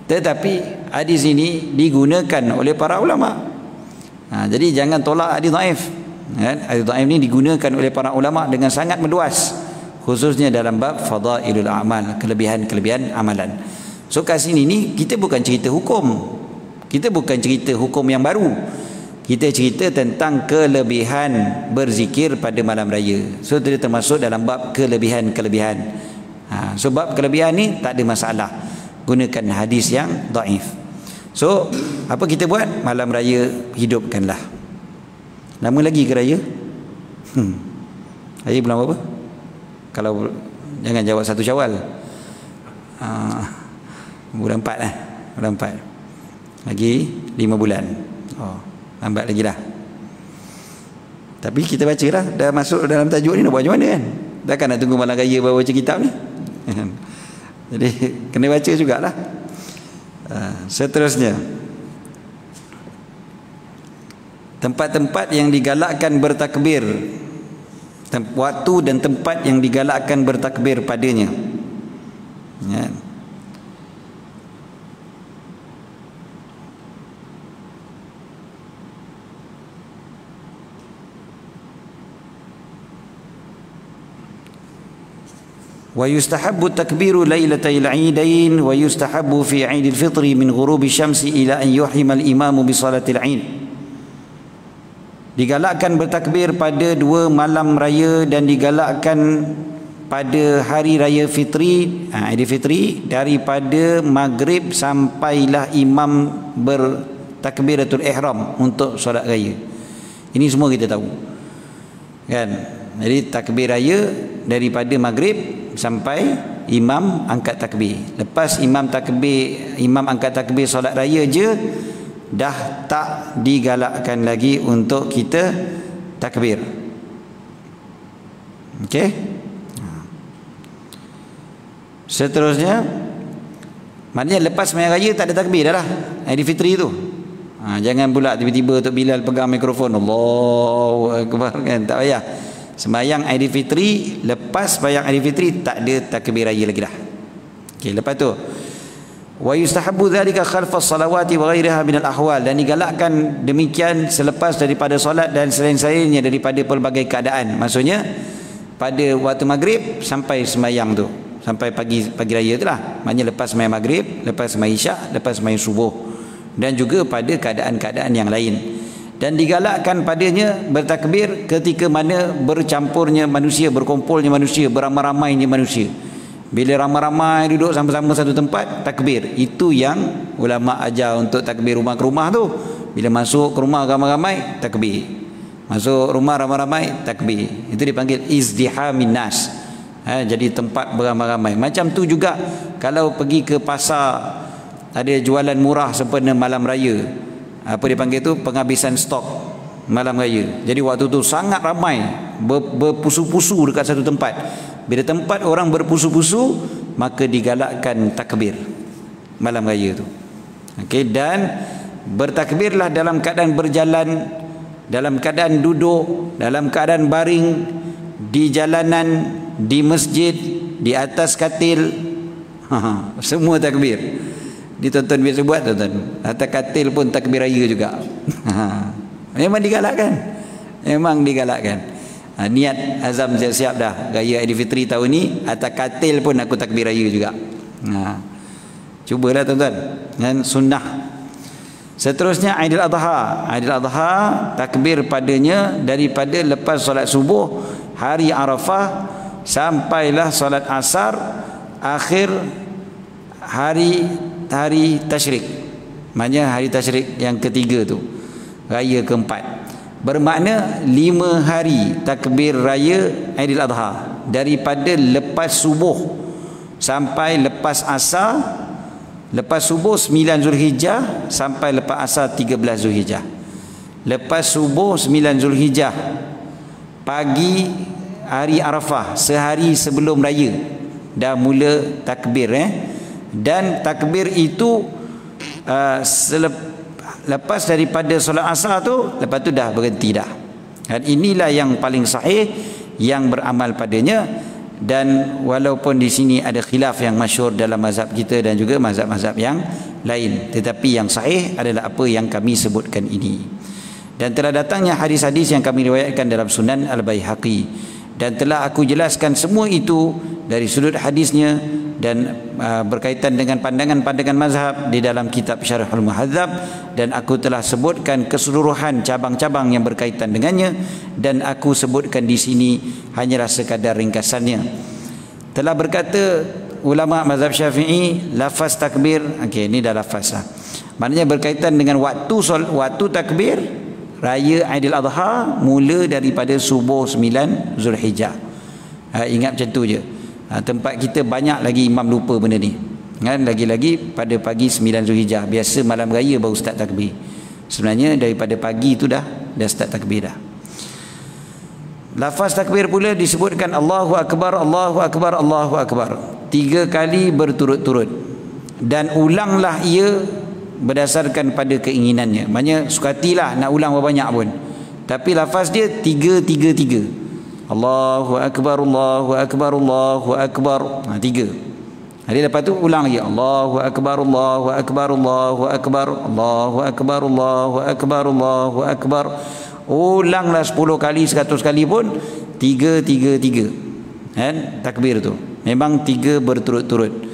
tetapi hadis ini digunakan oleh para ulama Ha, jadi jangan tolak hadis dhaif. Kan? Hadis dhaif ini digunakan oleh para ulama dengan sangat meluas khususnya dalam bab fadailul amal, kelebihan-kelebihan amalan. So kat sini ni kita bukan cerita hukum. Kita bukan cerita hukum yang baru. Kita cerita tentang kelebihan berzikir pada malam raya. So dia termasuk dalam bab kelebihan-kelebihan. Ha, so bab kelebihan ni tak ada masalah. Gunakan hadis yang dhaif. So, apa kita buat? Malam raya hidupkanlah. Lama lagi ke raya? Hmm. Raya bulan apa? Kalau jangan jawab satu Syawal. Uh, bulan empat lah. Bulan empat. Lagi lima bulan. Oh, lambat lagi lah. Tapi kita baca lah. Dah masuk dalam tajuk ni nak buat macam mana kan? Takkan nak tunggu malam raya baru baca kitab ni? [LAUGHS] Jadi, kena baca jugalah. Ha, seterusnya tempat-tempat yang digalakkan bertakbir waktu dan tempat yang digalakkan bertakbir padanya ya. ويستحب التكبير ليلتي العيدين ويستحب في عيد الفطر من غروب الشمس إلى أن يحرم الإمام بصلاة العيد digalakkan bertakbir pada dua malam raya dan digalakkan pada hari raya fitri ha, Aidil Fitri daripada maghrib sampailah imam bertakbiratul ihram untuk solat raya ini semua kita tahu kan Jadi takbir raya daripada maghrib sampai imam angkat takbir. Lepas imam takbir imam angkat takbir solat raya je dah tak digalakkan lagi untuk kita takbir. Okey? Seterusnya maknanya lepas sembahyang raya tak ada takbir dah lah Aidil Fitri tu. Ha, jangan pula tiba-tiba Tok Bilal pegang mikrofon Allahu Akbar kan? Tak payah Sembayang Aidilfitri lepas sembayang Aidilfitri tak ada takbir raya lagi dah. Okey, lepas tu wa yustahabbu dhalika khalfa salawati wa ghayriha min al-ahwal. Dan digalakkan demikian selepas daripada solat dan selain-selainnya daripada pelbagai keadaan. Maksudnya pada waktu maghrib sampai sembayang tu. Sampai pagi pagi raya tu lah. Maknanya lepas sembahyang maghrib lepas sembahyang isyak lepas sembahyang subuh. Dan juga pada keadaan-keadaan yang lain dan digalakkan padanya bertakbir ketika mana bercampurnya manusia berkumpulnya manusia beramai-ramainya manusia. Bila ramai-ramai duduk sama-sama satu tempat takbir. Itu yang ulama ajar untuk takbir rumah ke rumah tu. Bila masuk ke rumah ramai-ramai takbir. Masuk rumah ramai-ramai takbir. Itu dipanggil izdihamin nas. Ha, jadi tempat beramai-ramai. Macam tu juga kalau pergi ke pasar ada jualan murah sempena malam raya apa dia panggil penghabisan stok malam raya. Jadi waktu tu sangat ramai berpusu-pusu dekat satu tempat. Bila tempat orang berpusu-pusu maka digalakkan takbir malam raya tu. Okey dan bertakbirlah dalam keadaan berjalan dalam keadaan duduk dalam keadaan baring di jalanan di masjid di atas katil. [LAUGHS] Semua takbir ditonton biasa buat tuan-tuan. Atas katil pun takbir raya juga. Ha. memang digalakkan. Memang digalakkan. Ha, niat azam siap-siap dah. Raya Aidilfitri tahun ni atas katil pun aku takbir raya juga. Ha. cubalah tuan-tuan. Kan sunnah. Seterusnya Aidil Adha. Aidil Adha takbir padanya daripada lepas solat subuh hari Arafah sampailah solat asar akhir hari hari tasyrik. Maknanya hari tasyrik yang ketiga tu raya keempat. Bermakna lima hari takbir raya Aidil Adha daripada lepas subuh sampai lepas asar lepas subuh 9 Zulhijjah sampai lepas asar 13 Zulhijjah. Lepas subuh 9 Zulhijjah pagi hari Arafah sehari sebelum raya dah mula takbir eh dan takbir itu uh, lepas daripada solat asar tu lepas tu dah berhenti dah. Dan inilah yang paling sahih yang beramal padanya. Dan walaupun di sini ada khilaf yang masyur dalam mazhab kita dan juga mazhab-mazhab yang lain. Tetapi yang sahih adalah apa yang kami sebutkan ini. Dan telah datangnya hadis-hadis yang kami riwayatkan dalam sunan Al-Baihaqi dan telah aku jelaskan semua itu dari sudut hadisnya dan uh, berkaitan dengan pandangan-pandangan mazhab di dalam kitab Syarahul Muhadzab. Dan aku telah sebutkan keseluruhan cabang-cabang yang berkaitan dengannya. Dan aku sebutkan di sini hanyalah sekadar ringkasannya. Telah berkata ulama mazhab Syafi'i lafaz takbir. Okey ini dah lafaz lah. maknanya berkaitan dengan waktu waktu takbir raya Aidil Adha mula daripada subuh 9 Zulhijjah. Ha, ingat macam tu je. Ha, tempat kita banyak lagi imam lupa benda ni. Kan lagi-lagi pada pagi 9 Zulhijjah. Biasa malam raya baru start takbir. Sebenarnya daripada pagi tu dah dah start takbir dah. Lafaz takbir pula disebutkan Allahu Akbar, Allahu Akbar, Allahu Akbar. Tiga kali berturut-turut. Dan ulanglah ia berdasarkan pada keinginannya. Maknanya sukatilah nak ulang banyak pun. Tapi lafaz dia tiga tiga tiga. Allahu Akbar Allahu Akbar Allahu Akbar. Ha, tiga. Jadi lepas tu ulang lagi. Allahu Akbar Allahu Akbar Allahu Akbar. Allahu Akbar Allahu Akbar Allahu Akbar. Ulanglah sepuluh kali seratus kali pun tiga tiga tiga. Kan? Takbir tu. Memang tiga berturut-turut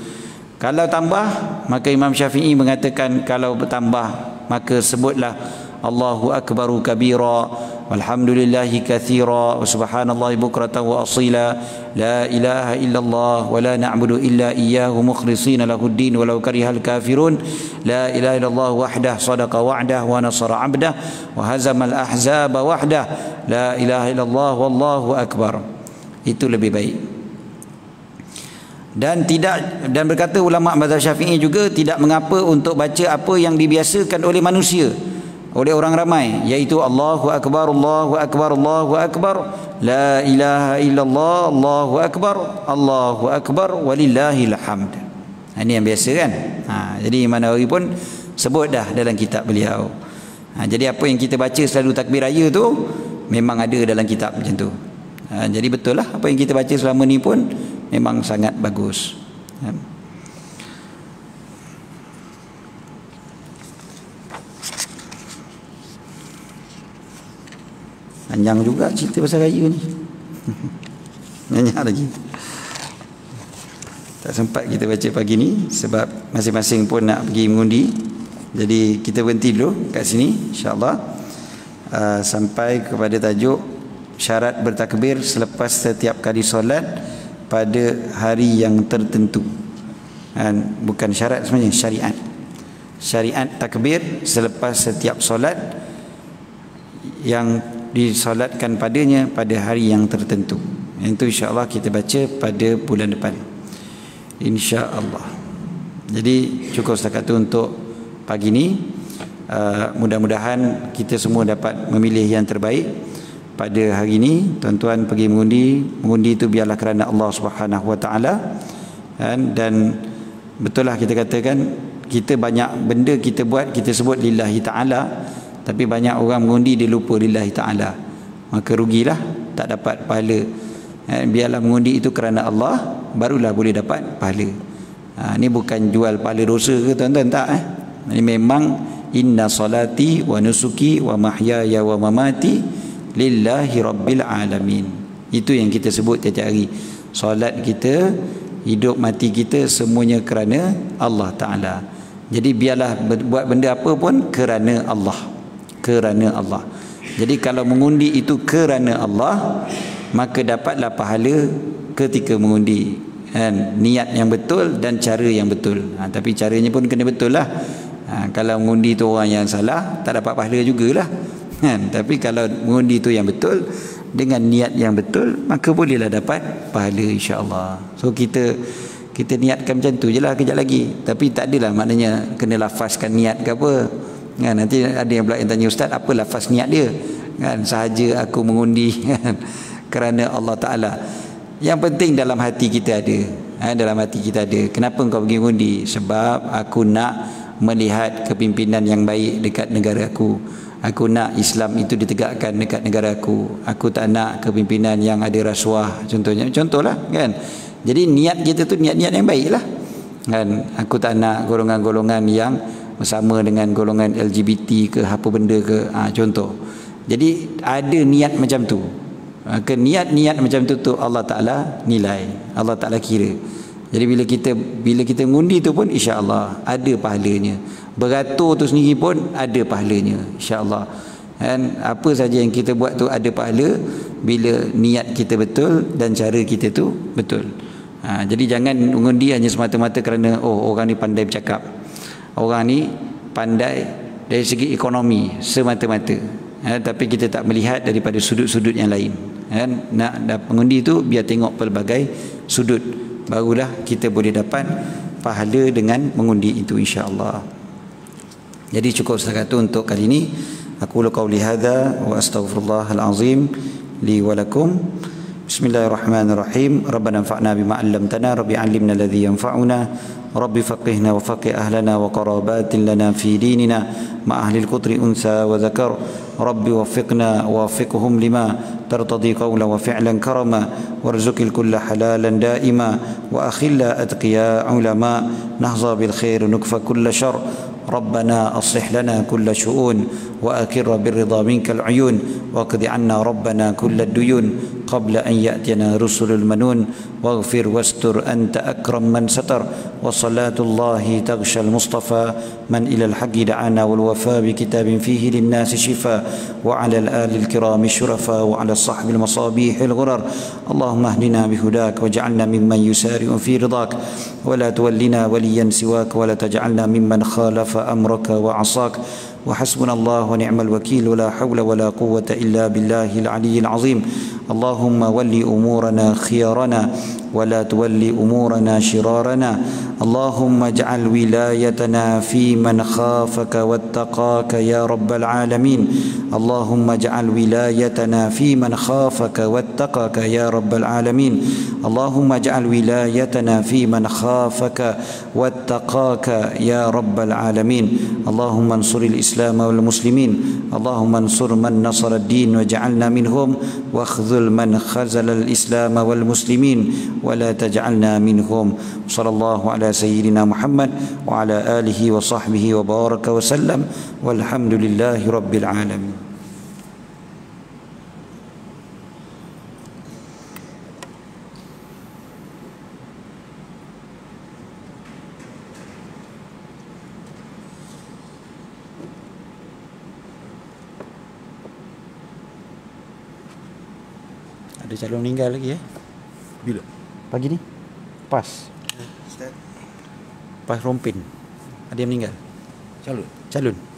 kalau tambah maka Imam Syafi'i mengatakan kalau bertambah maka sebutlah Allahu akbaru kabira walhamdulillahi kathira wa subhanallahi bukratan wa asila la ilaha illallah wa la na'budu illa iyyahu mukhlishina lahuddin walau karihal kafirun la ilaha illallah wahdah sadaqa wa'dah wa nasara 'abdah wa hazama al ahzaba wahdah la ilaha illallah wallahu akbar itu lebih baik dan tidak dan berkata ulama mazhab Syafi'i juga tidak mengapa untuk baca apa yang dibiasakan oleh manusia oleh orang ramai iaitu Allahu akbar Allahu akbar Allahu akbar la ilaha illallah Allahu akbar Allahu akbar walillahil hamd. Ha, ini yang biasa kan? Ha, jadi mana hari pun sebut dah dalam kitab beliau. Ha, jadi apa yang kita baca selalu takbir raya tu memang ada dalam kitab macam tu. Ha, jadi betul lah apa yang kita baca selama ni pun memang sangat bagus. Ya. panjang juga cerita pasal raya ni. [LAUGHS] Banyak lagi. Tak sempat kita baca pagi ni sebab masing-masing pun nak pergi mengundi. Jadi kita berhenti dulu kat sini insyaAllah. Uh, sampai kepada tajuk syarat bertakbir selepas setiap kali solat pada hari yang tertentu. Dan bukan syarat sebenarnya syariat. Syariat takbir selepas setiap solat yang disolatkan padanya pada hari yang tertentu. Itu insyaAllah kita baca pada bulan depan. insyaAllah. Jadi cukup setakat itu untuk pagi ini uh, mudah-mudahan kita semua dapat memilih yang terbaik pada hari ini tuan-tuan pergi mengundi. Mengundi itu biarlah kerana Allah Subhanahu Wa Taala. Kan? dan betul lah kita katakan kita banyak benda kita buat kita sebut lillahi taala. Tapi banyak orang mengundi dia lupa lillahi taala. Maka rugilah tak dapat pahala. Kan? biarlah mengundi itu kerana Allah barulah boleh dapat pahala. Ha, ini bukan jual pahala dosa ke tuan-tuan? Tak eh? Ini memang inna salati wa nusuki wa mahyaya wa mamati lillahi rabbil alamin. Itu yang kita sebut tiap-tiap hari. Solat kita hidup mati kita semuanya kerana Allah Taala. Jadi biarlah buat benda apa pun kerana Allah. Kerana Allah. Jadi kalau mengundi itu kerana Allah maka dapatlah pahala ketika mengundi. Kan? Niat yang betul dan cara yang betul. Ha, tapi caranya pun kena betul lah. Ha, kalau mengundi tu orang yang salah tak dapat pahala jugalah kan? Tapi kalau mengundi tu yang betul dengan niat yang betul maka bolehlah dapat pahala insya-Allah. So kita kita niatkan macam tu je lah kejap lagi. Tapi tak adalah maknanya kena lafazkan niat ke apa. Kan? Nanti ada yang pula yang tanya ustaz apa lafaz niat dia? Kan? Sahaja aku mengundi [LAUGHS] kan? Kerana Allah Taala. Yang penting dalam hati kita ada. Ha, dalam hati kita ada. Kenapa kau pergi mengundi sebab aku nak melihat kepimpinan yang baik dekat negara aku aku nak Islam itu ditegakkan dekat negara aku. Aku tak nak kepimpinan yang ada rasuah contohnya. Contohlah kan? Jadi niat kita tu niat-niat yang baik lah kan? Aku tak nak golongan-golongan yang bersama dengan golongan LGBT ke apa benda ke. Ha, contoh. Jadi ada niat macam tu. Ke niat-niat macam tu tu Allah Taala nilai. Allah Taala kira jadi bila kita bila kita mengundi tu pun insya-Allah ada pahalanya. Beratur tu sendiri pun ada pahalanya insya-Allah. Dan apa saja yang kita buat tu ada pahala bila niat kita betul dan cara kita tu betul. Ha, jadi jangan mengundi hanya semata-mata kerana oh orang ni pandai bercakap. Orang ni pandai dari segi ekonomi semata-mata. Ha, tapi kita tak melihat daripada sudut-sudut yang lain. Kan nak, nak mengundi tu biar tengok pelbagai sudut barulah kita boleh dapat pahala dengan mengundi itu insya-Allah. Jadi cukup setakat itu untuk kali ini. Aku lu qauli hadza wa astaghfirullahal azim li wa lakum. Bismillahirrahmanirrahim. Rabbana anfa'na bima 'allamtana, rabbi 'allimna alladhi yanfa'una. رب فقهنا وفقه أهلنا وقرابات لنا في ديننا مع أهل القطر wa zakar. رب وفقنا وفقهم lima ترتضي قولا وفعلا كرما وارزق الكل حلالا دائما وأخلا أتقياء علماء نهضى بالخير نكفى كل شر. ربنا أصلح لنا كل شؤون وأكر بالرضا منك العيون واقض عنا ربنا كل الديون. قبل أن يأتينا رسل المنون واغفر واستر أنت أكرم من ستر وصلاة الله تغشى المصطفى. من إلى الحق دعانا والوفاء بكتاب فيه للناس شفاء وعلى الآل الكرام الشرفاء وعلى الصحب المصابيح الغرر. اللهم اهدنا بهداك واجعلنا ممن يسارع في رضاك. ولا تولنا وليا سواك ولا تجعلنا ممن خالف أمرك وعصاك. وحسبنا الله ونعم الوكيل. ولا حول ولا قوة إلا بالله العلي العظيم. اللهم ول أمورنا خيارنا. ولا تولي أمورنا شرارنا. اللهم اجعل ولايتنا في من خافك واتقاك يا رب العالمين. اللهم اجعل ولايتنا في من خافك واتقاك يا رب العالمين. اللهم اجعل ولايتنا في من خافك واتقاك يا رب العالمين. اللهم انصر الإسلام والمسلمين. اللهم انصر من نصر الدين واجعلنا منهم واخذل من خزل الإسلام والمسلمين. ولا تجعلنا منهم صلى الله على سيدنا محمد وعلى آله وصحبه وبارك وسلم والحمد لله رب العالمين Ada calon meninggal lagi ya? Bila? Pagi ni? Pas. Pas rompin. Ada yang meninggal? Calon? Calon